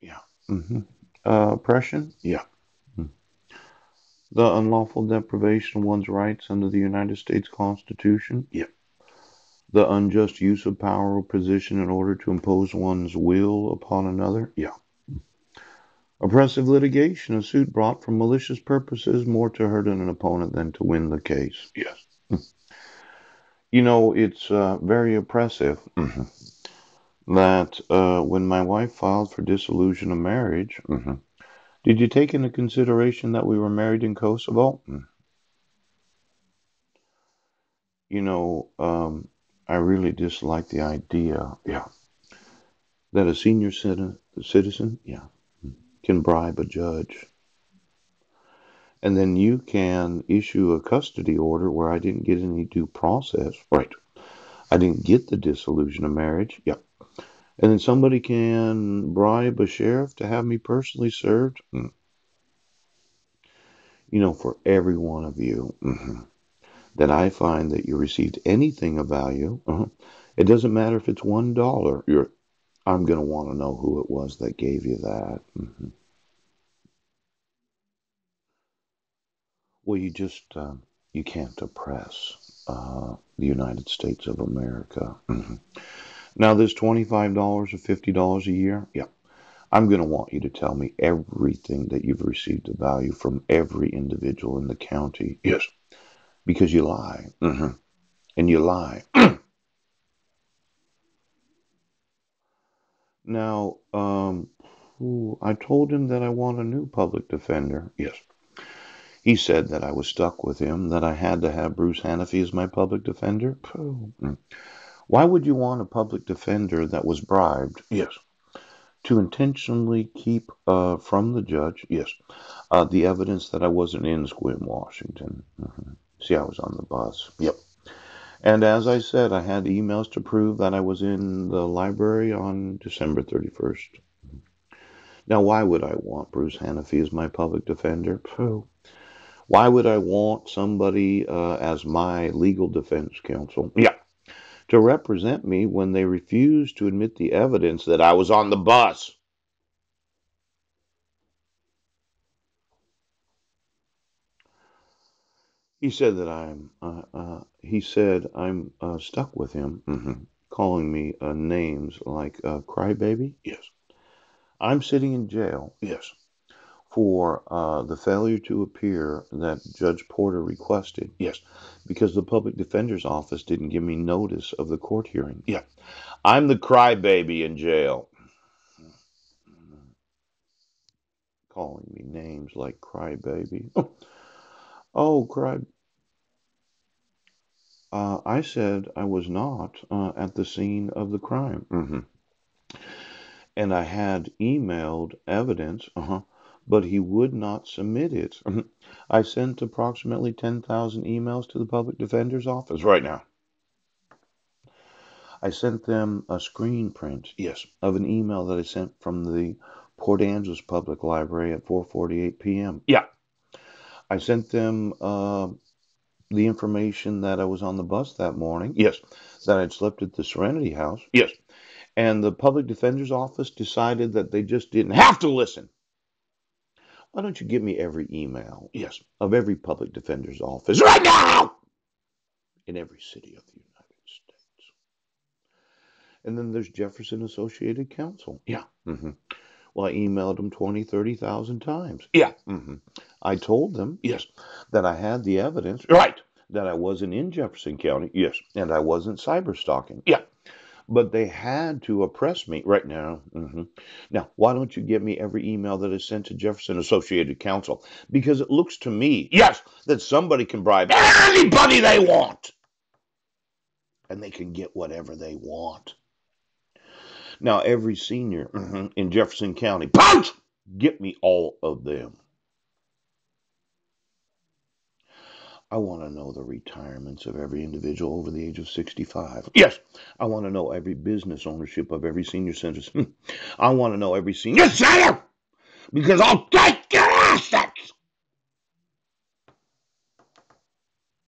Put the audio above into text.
Yeah. hmm Uh, oppression? Yeah. Mm. The unlawful deprivation of one's rights under the United States Constitution? Yeah. The unjust use of power or position in order to impose one's will upon another? Yeah. Oppressive litigation, a suit brought for malicious purposes, more to hurt an opponent than to win the case. Yes. You know, it's uh, very oppressive mhm, that uh, when my wife filed for dissolution of marriage, mhm, did you take into consideration that we were married in Kosovo? Mm. You know, um, I really dislike the idea, yeah, that a senior citi- citizen, yeah, can bribe a judge. And then you can issue a custody order where I didn't get any due process. Right. I didn't get the dissolution of marriage. Yeah. And then somebody can bribe a sheriff to have me personally served. Mm. You know, for every one of you mhm, that I find that you received anything of value, uh it doesn't matter if it's one dollar. You're, I'm going to want to know who it was that gave you that. Mhm. Well, you just um, you can't oppress uh, the United States of America. Mhm. Now, this twenty-five dollars or fifty dollars a year, yeah, I'm going to want you to tell me everything that you've received of value from every individual in the county. Yes, because you lie, hmm and you lie. now, um, ooh, I told him that I want a new public defender. Yes. He said that I was stuck with him, that I had to have Bruce Hannafy as my public defender. Why would you want a public defender that was bribed? Yes. To intentionally keep uh, from the judge, yes, uh, the evidence that I wasn't in Sequim, Washington. hmm See, I was on the bus. Yep. And as I said, I had emails to prove that I was in the library on December 31st. Now, why would I want Bruce Hannafy as my public defender? Why would I want somebody uh, as my legal defense counsel? Yeah. To represent me when they refused to admit the evidence that I was on the bus. He said that I'm. Uh, uh, he said I'm uh, stuck with him, hmm calling me uh, names like uh, crybaby. Yes. I'm sitting in jail. Yes. For uh, the failure to appear that Judge Porter requested. Yes. Because the public defender's office didn't give me notice of the court hearing. Yeah. I'm the crybaby in jail. Calling me names like crybaby. Oh, cry. Uh, I said I was not uh, at the scene of the crime. hmm And I had emailed evidence, uh-huh, but he would not submit it. I sent approximately 10,000 emails to the public defender's office right now. I sent them a screen print, yes, of an email that I sent from the Port Angeles Public Library at 4:48 p.m. Yeah, I sent them uh, the information that I was on the bus that morning. Yes, that I'd slept at the Serenity House. Yes, and the public defender's office decided that they just didn't have to listen. Why don't you give me every email? Yes, of every public defender's office right now in every city of the United States. And then there's Jefferson Associated Counsel. Yeah. hmm Well, I emailed them 20, 30,000 times. Yeah. hmm I told them, yes, that I had the evidence. Right. That I wasn't in Jefferson County. Yes. And I wasn't cyber stalking. Yeah. But they had to oppress me right now. hmm Now, why don't you give me every email that is sent to Jefferson Associated Counsel? Because it looks to me, yes, that somebody can bribe anybody they want and they can get whatever they want. Now, every senior mhm, in Jefferson County, punch, get me all of them. I want to know the retirements of every individual over the age of 65. Yes, I want to know every business ownership of every senior citizen. Hmm. I want to know every senior center because I'll take your asset.